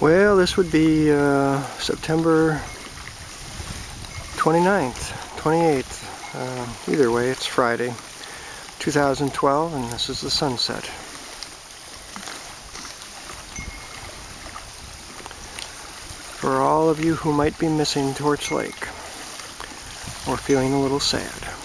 Well, this would be uh, September 29th, 28th. Uh, either way, it's Friday, 2012, and this is the sunset. For all of you who might be missing Torch Lake, or feeling a little sad.